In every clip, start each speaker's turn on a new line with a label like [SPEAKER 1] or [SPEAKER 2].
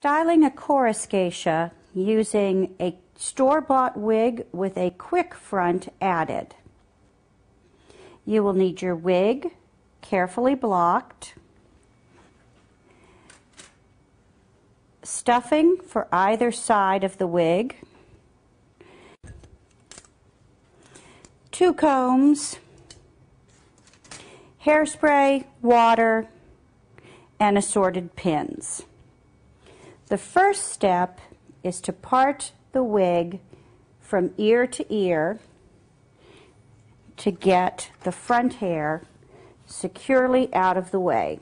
[SPEAKER 1] Styling a chorus geisha using a store-bought wig with a quick front added. You will need your wig carefully blocked, stuffing for either side of the wig, two combs, hairspray, water, and assorted pins. The first step is to part the wig from ear to ear to get the front hair securely out of the way.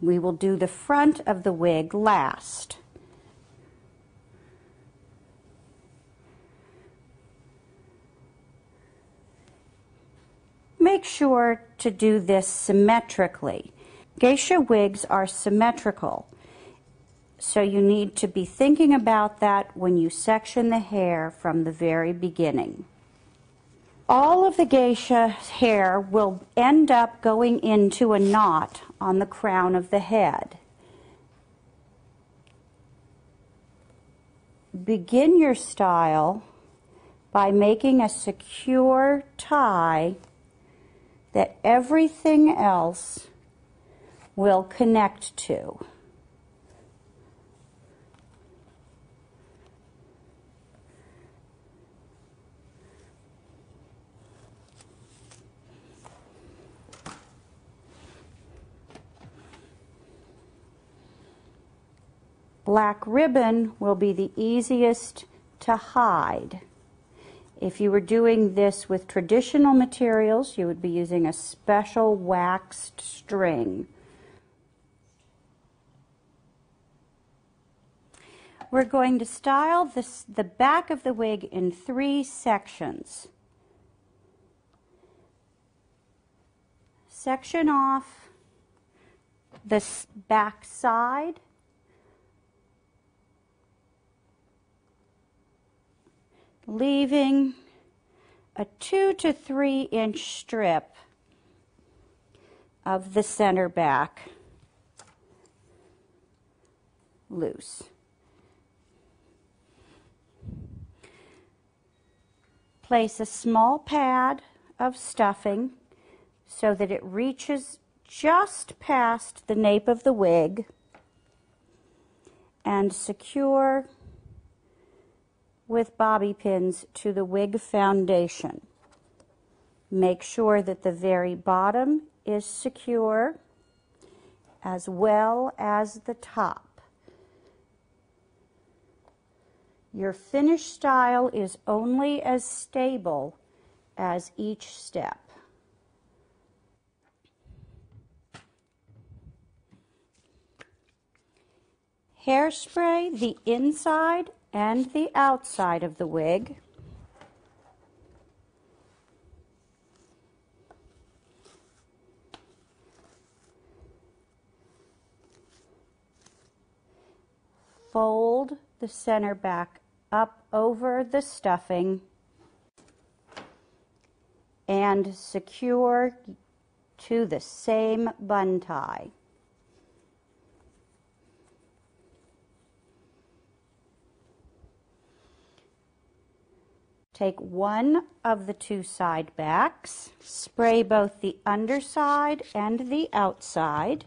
[SPEAKER 1] We will do the front of the wig last. Make sure to do this symmetrically. Geisha wigs are symmetrical, so you need to be thinking about that when you section the hair from the very beginning. All of the geisha hair will end up going into a knot on the crown of the head. Begin your style by making a secure tie that everything else will connect to. Black ribbon will be the easiest to hide. If you were doing this with traditional materials, you would be using a special waxed string. We're going to style this, the back of the wig in three sections. Section off the back side. leaving a two to three inch strip of the center back loose. Place a small pad of stuffing so that it reaches just past the nape of the wig and secure with bobby pins to the wig foundation. Make sure that the very bottom is secure as well as the top. Your finished style is only as stable as each step. Hairspray the inside and the outside of the wig. Fold the center back up over the stuffing and secure to the same bun tie. Take one of the two side backs, spray both the underside and the outside.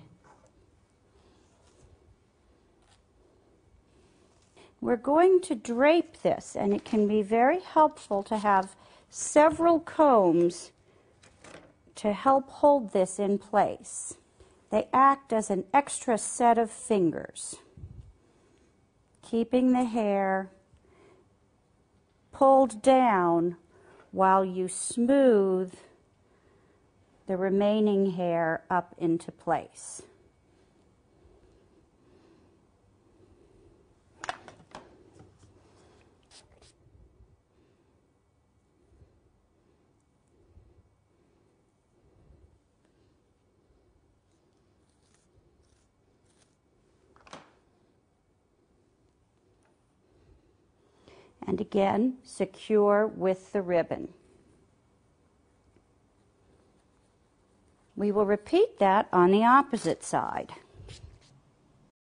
[SPEAKER 1] We're going to drape this, and it can be very helpful to have several combs to help hold this in place. They act as an extra set of fingers, keeping the hair pulled down while you smooth the remaining hair up into place. And again secure with the ribbon. We will repeat that on the opposite side.